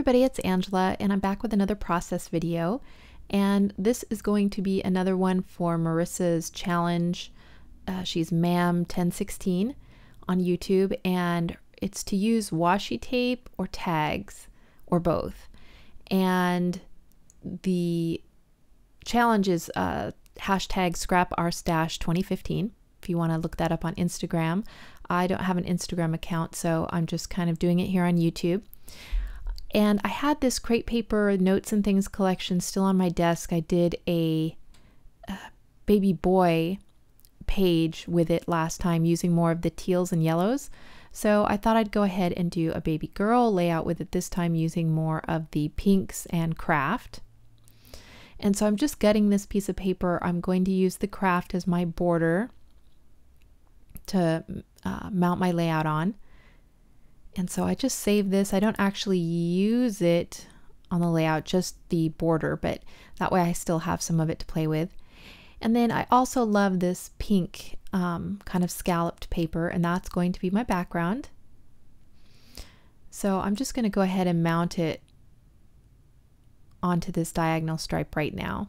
everybody, it's Angela, and I'm back with another process video. And this is going to be another one for Marissa's challenge. Uh, she's MAM1016 on YouTube, and it's to use washi tape or tags or both. And the challenge is uh, hashtag scrap our stash 2015 if you want to look that up on Instagram. I don't have an Instagram account, so I'm just kind of doing it here on YouTube. And I had this crepe paper notes and things collection still on my desk. I did a, a baby boy page with it last time using more of the teals and yellows. So I thought I'd go ahead and do a baby girl layout with it this time using more of the pinks and craft. And so I'm just gutting this piece of paper. I'm going to use the craft as my border to uh, mount my layout on. And so I just save this. I don't actually use it on the layout, just the border, but that way I still have some of it to play with. And then I also love this pink um, kind of scalloped paper, and that's going to be my background. So I'm just going to go ahead and mount it onto this diagonal stripe right now.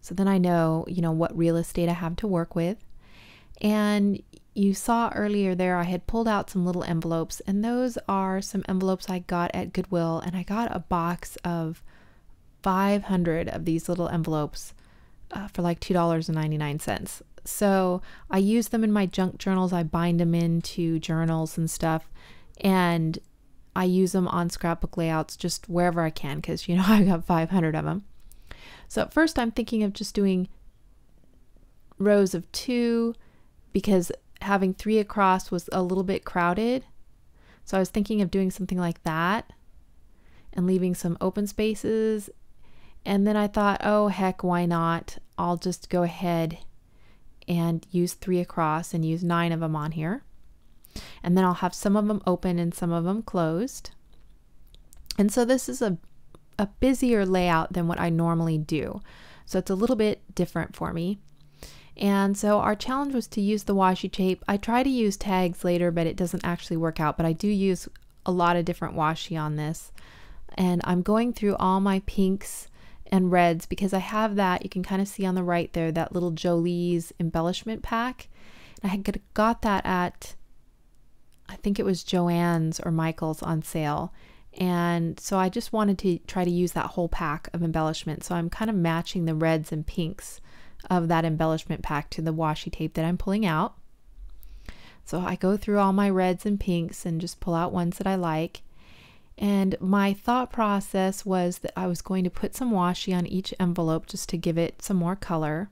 So then I know, you know, what real estate I have to work with. And you saw earlier there, I had pulled out some little envelopes, and those are some envelopes I got at Goodwill. And I got a box of 500 of these little envelopes uh, for like $2.99. So I use them in my junk journals. I bind them into journals and stuff. And I use them on scrapbook layouts just wherever I can because, you know, I've got 500 of them. So at first, I'm thinking of just doing rows of two because having three across was a little bit crowded. So I was thinking of doing something like that and leaving some open spaces. And then I thought, oh, heck, why not? I'll just go ahead and use three across and use nine of them on here. And then I'll have some of them open and some of them closed. And so this is a, a busier layout than what I normally do. So it's a little bit different for me. And so our challenge was to use the washi tape. I try to use tags later, but it doesn't actually work out. But I do use a lot of different washi on this. And I'm going through all my pinks and reds because I have that. You can kind of see on the right there that little Jolee's embellishment pack. And I had got that at, I think it was Joann's or Michael's on sale. And so I just wanted to try to use that whole pack of embellishment. So I'm kind of matching the reds and pinks of that embellishment pack to the washi tape that I'm pulling out. So I go through all my reds and pinks and just pull out ones that I like. And my thought process was that I was going to put some washi on each envelope just to give it some more color.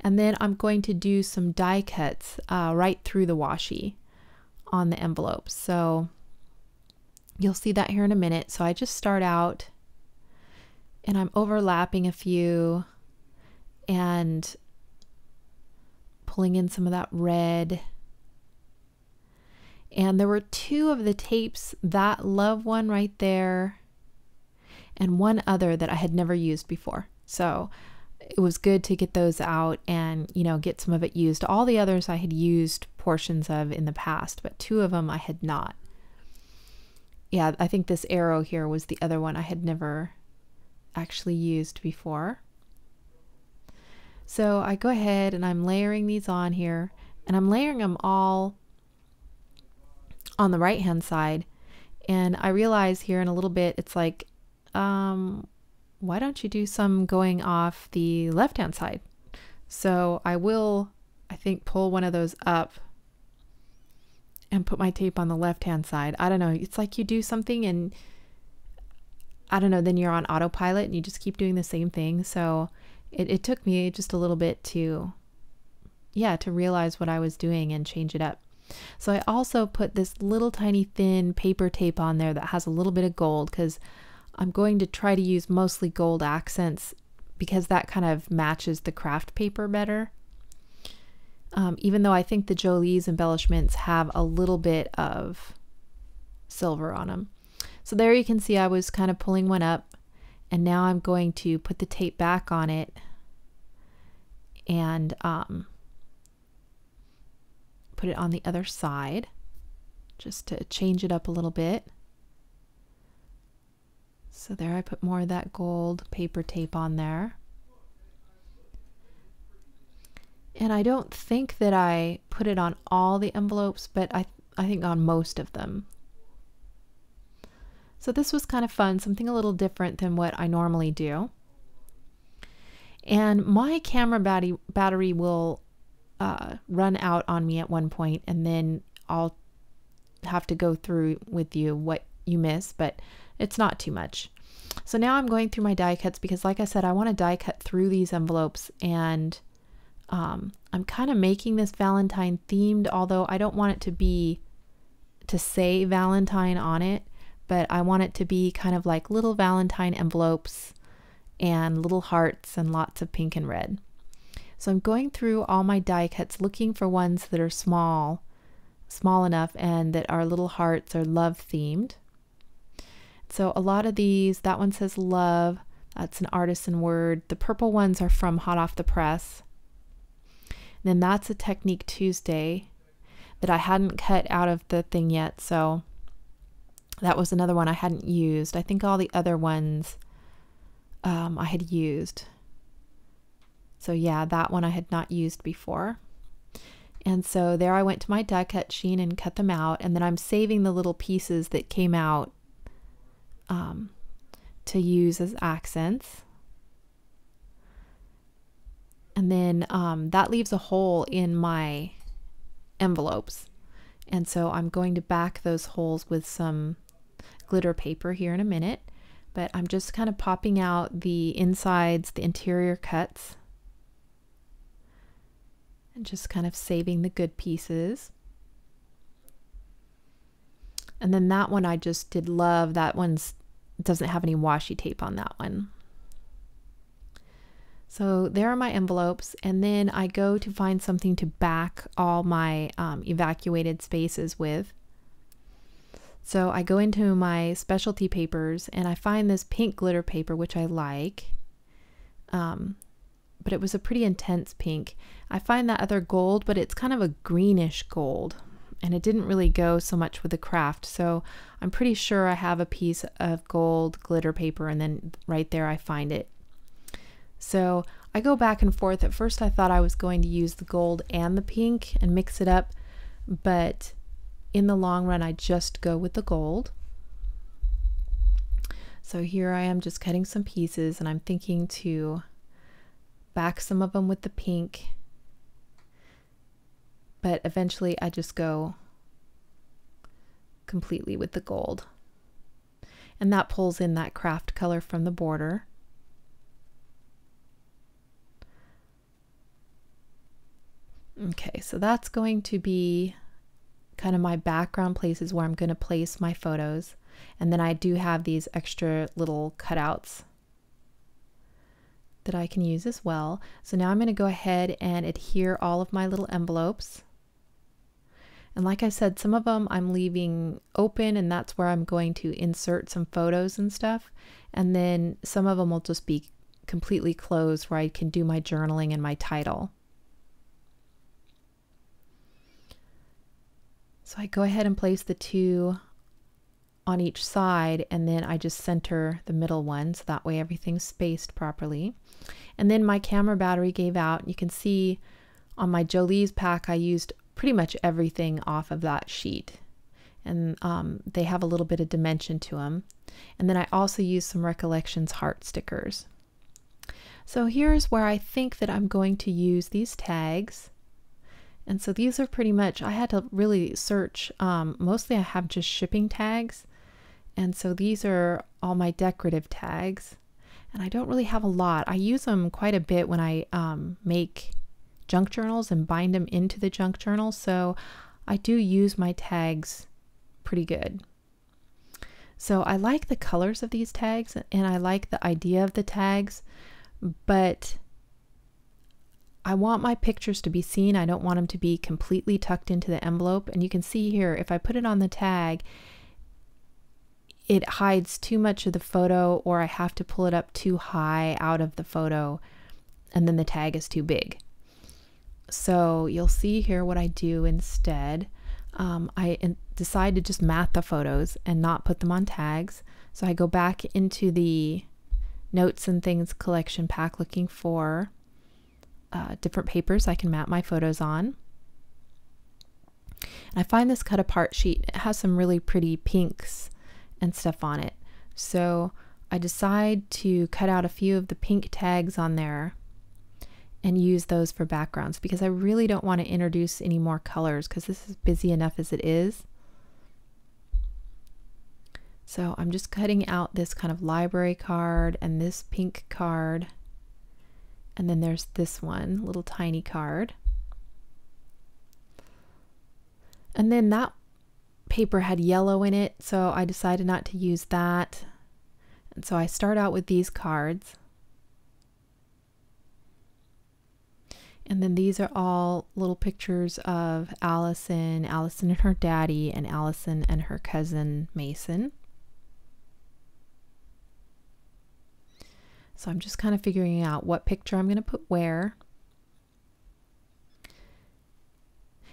And then I'm going to do some die cuts uh, right through the washi on the envelopes. So you'll see that here in a minute. So I just start out and I'm overlapping a few and pulling in some of that red. And there were two of the tapes, that love one right there, and one other that I had never used before. So it was good to get those out and, you know, get some of it used. All the others I had used portions of in the past, but two of them I had not. Yeah, I think this arrow here was the other one I had never actually used before. So I go ahead and I'm layering these on here and I'm layering them all on the right hand side. And I realize here in a little bit, it's like, um, why don't you do some going off the left hand side? So I will, I think, pull one of those up and put my tape on the left hand side. I don't know. It's like you do something and I don't know, then you're on autopilot and you just keep doing the same thing. So it, it took me just a little bit to, yeah, to realize what I was doing and change it up. So I also put this little tiny thin paper tape on there that has a little bit of gold because I'm going to try to use mostly gold accents because that kind of matches the craft paper better. Um, even though I think the Jolee's embellishments have a little bit of silver on them. So there you can see I was kind of pulling one up and now I'm going to put the tape back on it and um, put it on the other side just to change it up a little bit. So there I put more of that gold paper tape on there. And I don't think that I put it on all the envelopes, but I, I think on most of them. So this was kind of fun, something a little different than what I normally do. And my camera battery, battery will uh, run out on me at one point, and then I'll have to go through with you what you miss, but it's not too much. So now I'm going through my die cuts because, like I said, I want to die cut through these envelopes and um, I'm kind of making this Valentine themed, although I don't want it to be to say Valentine on it, but I want it to be kind of like little Valentine envelopes and little hearts and lots of pink and red. So I'm going through all my die cuts looking for ones that are small, small enough and that are little hearts or love themed. So a lot of these, that one says love, that's an artisan word. The purple ones are from Hot Off the Press. And then that's a Technique Tuesday that I hadn't cut out of the thing yet. So that was another one I hadn't used. I think all the other ones um, I had used. So yeah, that one I had not used before. And so there I went to my die cut sheen and cut them out. And then I'm saving the little pieces that came out um, to use as accents. And then um, that leaves a hole in my envelopes. And so I'm going to back those holes with some glitter paper here in a minute. But I'm just kind of popping out the insides, the interior cuts. And just kind of saving the good pieces. And then that one I just did love. That one's doesn't have any washi tape on that one. So there are my envelopes, and then I go to find something to back all my um, evacuated spaces with. So I go into my specialty papers and I find this pink glitter paper, which I like. Um, but it was a pretty intense pink. I find that other gold, but it's kind of a greenish gold and it didn't really go so much with the craft. So I'm pretty sure I have a piece of gold glitter paper and then right there I find it. So I go back and forth. At first I thought I was going to use the gold and the pink and mix it up, but in the long run I just go with the gold. So here I am just cutting some pieces and I'm thinking to back some of them with the pink but eventually I just go completely with the gold. And that pulls in that craft color from the border. Okay, so that's going to be kind of my background places where I'm going to place my photos. And then I do have these extra little cutouts that I can use as well. So now I'm going to go ahead and adhere all of my little envelopes. And like I said, some of them I'm leaving open and that's where I'm going to insert some photos and stuff. And then some of them will just be completely closed where I can do my journaling and my title. So I go ahead and place the two on each side and then I just center the middle one so that way everything's spaced properly. And then my camera battery gave out. You can see on my Jolee's pack I used pretty much everything off of that sheet. And um, they have a little bit of dimension to them. And then I also use some Recollections heart stickers. So here's where I think that I'm going to use these tags. And so these are pretty much, I had to really search. Um, mostly I have just shipping tags. And so these are all my decorative tags. And I don't really have a lot. I use them quite a bit when I um, make junk journals and bind them into the junk journal. So I do use my tags pretty good. So I like the colors of these tags and I like the idea of the tags, but I want my pictures to be seen. I don't want them to be completely tucked into the envelope. And you can see here, if I put it on the tag, it hides too much of the photo or I have to pull it up too high out of the photo and then the tag is too big. So you'll see here what I do instead. Um, I decide to just mat the photos and not put them on tags. So I go back into the notes and things collection pack looking for uh, different papers I can map my photos on. And I find this cut apart sheet, it has some really pretty pinks and stuff on it. So I decide to cut out a few of the pink tags on there and use those for backgrounds because I really don't want to introduce any more colors because this is busy enough as it is. So I'm just cutting out this kind of library card and this pink card. And then there's this one, little tiny card. And then that paper had yellow in it, so I decided not to use that. And so I start out with these cards. And then these are all little pictures of Allison, Allison and her daddy, and Allison and her cousin Mason. So I'm just kind of figuring out what picture I'm going to put where.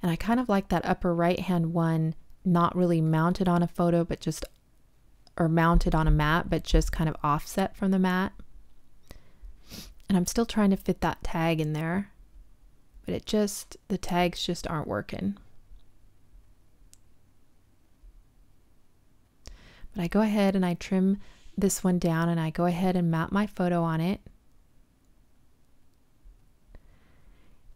And I kind of like that upper right hand one, not really mounted on a photo, but just, or mounted on a mat, but just kind of offset from the mat. And I'm still trying to fit that tag in there, but it just, the tags just aren't working. But I go ahead and I trim this one down and I go ahead and map my photo on it.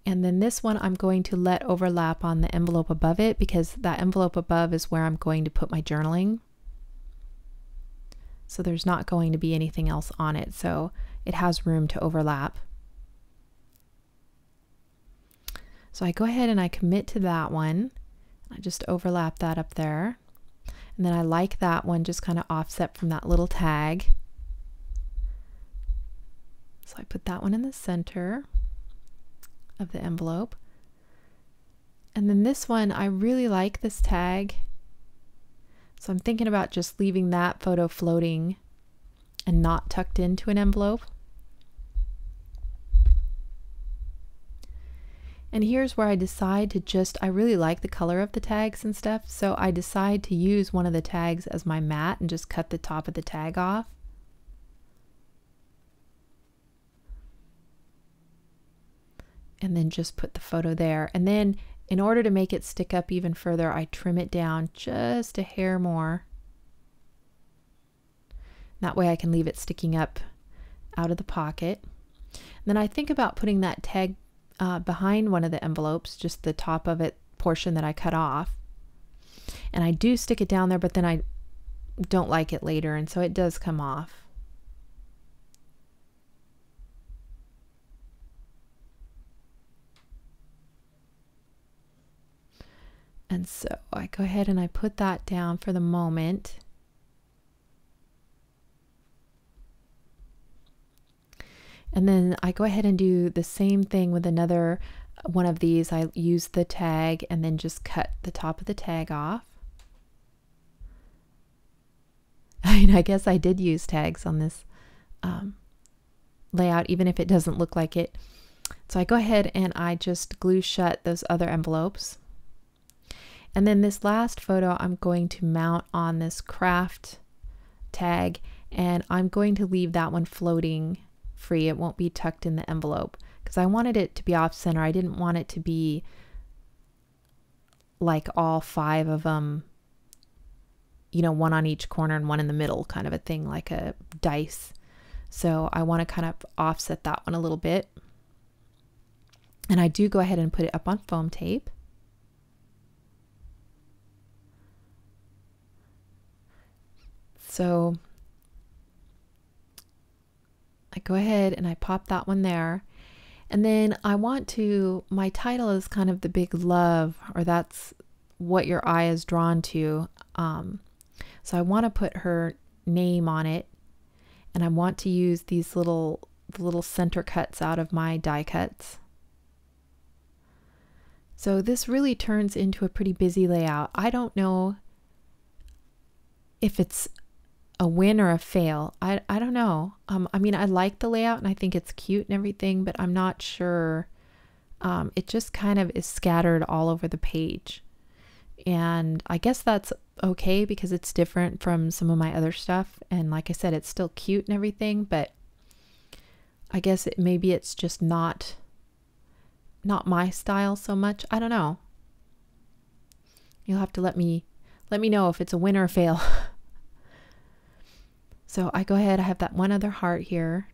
And then this one I'm going to let overlap on the envelope above it because that envelope above is where I'm going to put my journaling. So there's not going to be anything else on it. So it has room to overlap. So I go ahead and I commit to that one. I just overlap that up there. And then I like that one just kind of offset from that little tag. So I put that one in the center of the envelope. And then this one, I really like this tag. So I'm thinking about just leaving that photo floating and not tucked into an envelope. And here's where I decide to just, I really like the color of the tags and stuff, so I decide to use one of the tags as my mat and just cut the top of the tag off. And then just put the photo there. And then in order to make it stick up even further, I trim it down just a hair more. That way I can leave it sticking up out of the pocket. And then I think about putting that tag uh, behind one of the envelopes, just the top of it portion that I cut off. And I do stick it down there, but then I don't like it later, and so it does come off. And so I go ahead and I put that down for the moment. And then I go ahead and do the same thing with another one of these. I use the tag and then just cut the top of the tag off. I mean, I guess I did use tags on this um, layout, even if it doesn't look like it. So I go ahead and I just glue shut those other envelopes. And then this last photo I'm going to mount on this craft tag and I'm going to leave that one floating free. It won't be tucked in the envelope because I wanted it to be off center. I didn't want it to be like all five of them, you know, one on each corner and one in the middle kind of a thing, like a dice. So I want to kind of offset that one a little bit. And I do go ahead and put it up on foam tape. So I go ahead and I pop that one there. And then I want to, my title is kind of the big love, or that's what your eye is drawn to. Um, so I want to put her name on it. And I want to use these little, the little center cuts out of my die cuts. So this really turns into a pretty busy layout. I don't know if it's a win or a fail. I, I don't know. Um, I mean, I like the layout and I think it's cute and everything, but I'm not sure. Um, it just kind of is scattered all over the page. And I guess that's okay because it's different from some of my other stuff. And like I said, it's still cute and everything, but I guess it, maybe it's just not not my style so much. I don't know. You'll have to let me let me know if it's a win or a fail. so I go ahead, I have that one other heart here.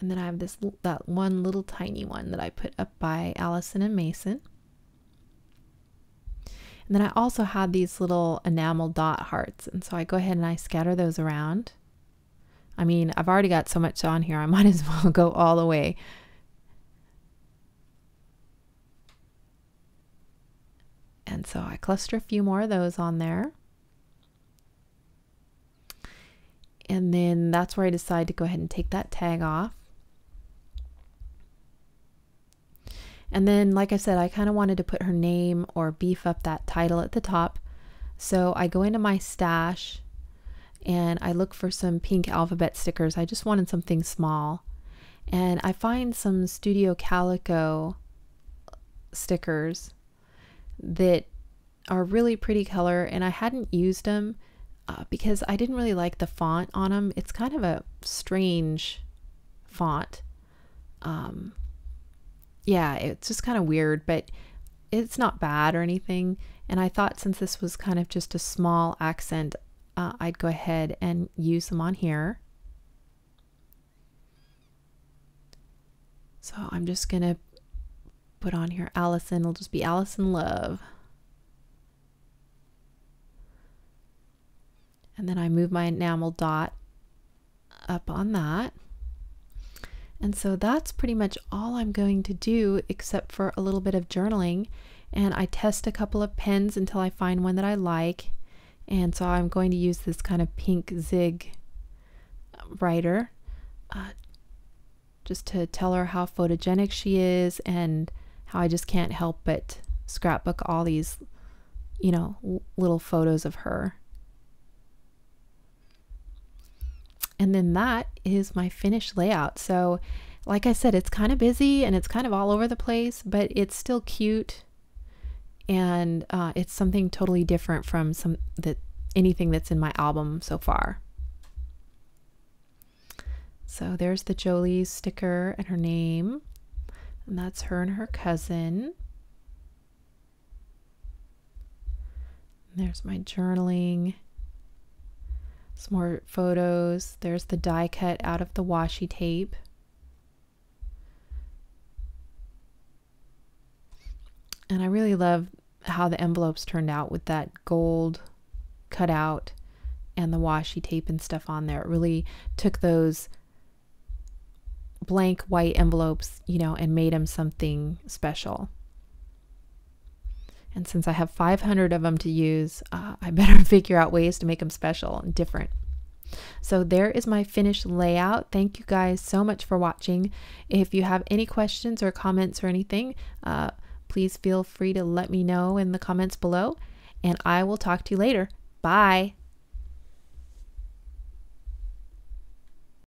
And then I have this that one little tiny one that I put up by Allison and Mason. And then I also have these little enamel dot hearts. And so I go ahead and I scatter those around. I mean, I've already got so much on here, I might as well go all the way. And so I cluster a few more of those on there. And then that's where I decide to go ahead and take that tag off. And then, like I said, I kind of wanted to put her name or beef up that title at the top. So I go into my stash and I look for some pink alphabet stickers. I just wanted something small. And I find some Studio Calico stickers that are really pretty color and I hadn't used them uh, because I didn't really like the font on them. It's kind of a strange font. Um, yeah, it's just kind of weird, but it's not bad or anything. And I thought since this was kind of just a small accent, uh, I'd go ahead and use them on here. So I'm just going to put on here Allison. It'll just be Allison Love. And then I move my enamel dot up on that. And so that's pretty much all I'm going to do except for a little bit of journaling. And I test a couple of pens until I find one that I like. And so I'm going to use this kind of pink zig writer uh, just to tell her how photogenic she is and how I just can't help but scrapbook all these, you know, little photos of her. And then that is my finished layout. So, like I said, it's kind of busy and it's kind of all over the place, but it's still cute and uh, it's something totally different from some that anything that's in my album so far. So there's the Jolee sticker and her name, and that's her and her cousin. There's my journaling. Some more photos. There's the die cut out of the washi tape. And I really love how the envelopes turned out with that gold cut out and the washi tape and stuff on there. It really took those blank white envelopes, you know, and made them something special. And since I have 500 of them to use, uh, I better figure out ways to make them special and different. So there is my finished layout. Thank you guys so much for watching. If you have any questions or comments or anything, uh, please feel free to let me know in the comments below. And I will talk to you later. Bye.